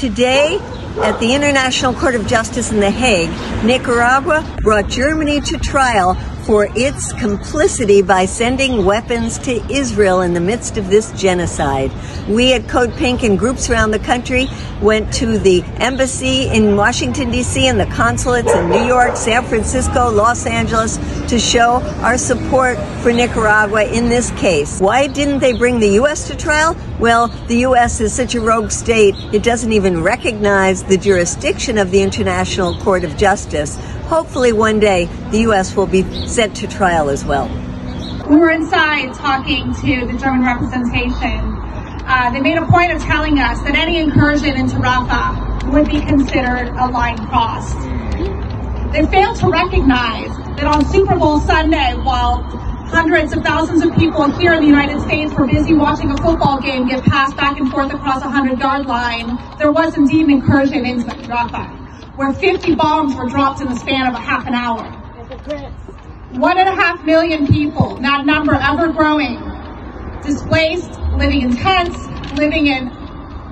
Today, at the International Court of Justice in The Hague, Nicaragua brought Germany to trial for its complicity by sending weapons to Israel in the midst of this genocide. We at CODEPINK and groups around the country went to the embassy in Washington, D.C., and the consulates in New York, San Francisco, Los Angeles to show our support for Nicaragua in this case. Why didn't they bring the U.S. to trial? Well, the U.S. is such a rogue state, it doesn't even recognize the jurisdiction of the International Court of Justice. Hopefully, one day, the U.S. will be sent to trial as well. We were inside talking to the German representation. Uh, they made a point of telling us that any incursion into Rafah would be considered a line crossed. They failed to recognize that on Super Bowl Sunday, while hundreds of thousands of people here in the United States were busy watching a football game get passed back and forth across a 100 yard line, there was indeed an incursion into Rafah where 50 bombs were dropped in the span of a half an hour. One and a half million people, that number ever growing, displaced, living in tents, living in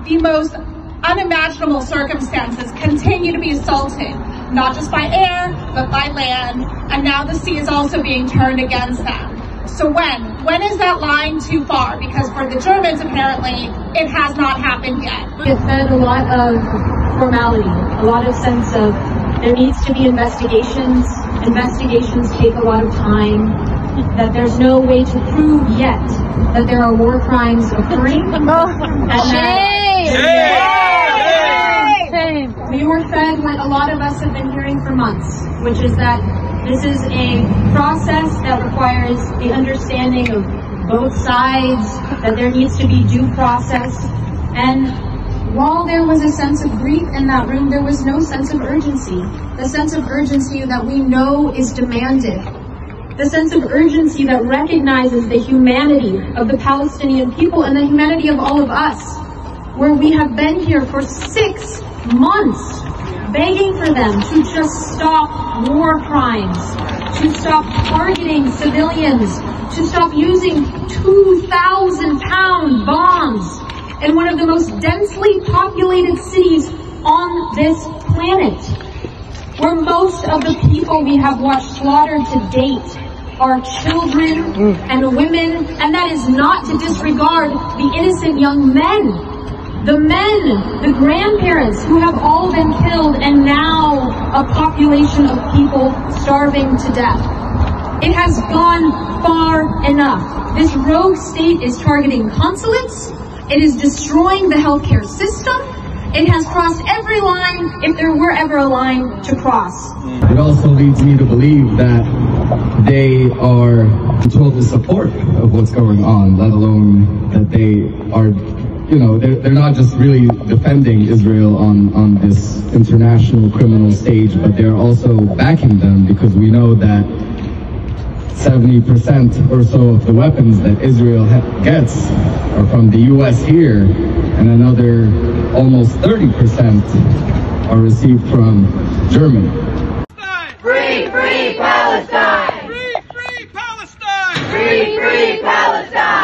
the most unimaginable circumstances, continue to be assaulted, not just by air, but by land, and now the sea is also being turned against them. So when? When is that line too far? Because for the Germans, apparently, it has not happened yet. It fed a lot of formality, a lot of sense of there needs to be investigations. Investigations take a lot of time. That there's no way to prove yet that there are war crimes occurring. and that we were fed what a lot of us have been hearing for months, which is that this is a process that requires the understanding of both sides, that there needs to be due process. And while there was a sense of grief in that room, there was no sense of urgency. The sense of urgency that we know is demanded. The sense of urgency that recognizes the humanity of the Palestinian people and the humanity of all of us. Where we have been here for six months begging for them to just stop war crimes, to stop targeting civilians, to stop using 2,000 pound bombs in one of the most densely populated cities on this planet, where most of the people we have watched slaughtered to date are children and women, and that is not to disregard the innocent young men the men, the grandparents who have all been killed, and now a population of people starving to death. It has gone far enough. This rogue state is targeting consulates. It is destroying the healthcare system. It has crossed every line, if there were ever a line to cross. It also leads me to believe that they are in total support of what's going on, let alone that they are you know, they're, they're not just really defending Israel on, on this international criminal stage, but they're also backing them because we know that 70% or so of the weapons that Israel gets are from the U.S. here, and another almost 30% are received from Germany. Free, free Palestine! Free, free Palestine! Free, free Palestine! Free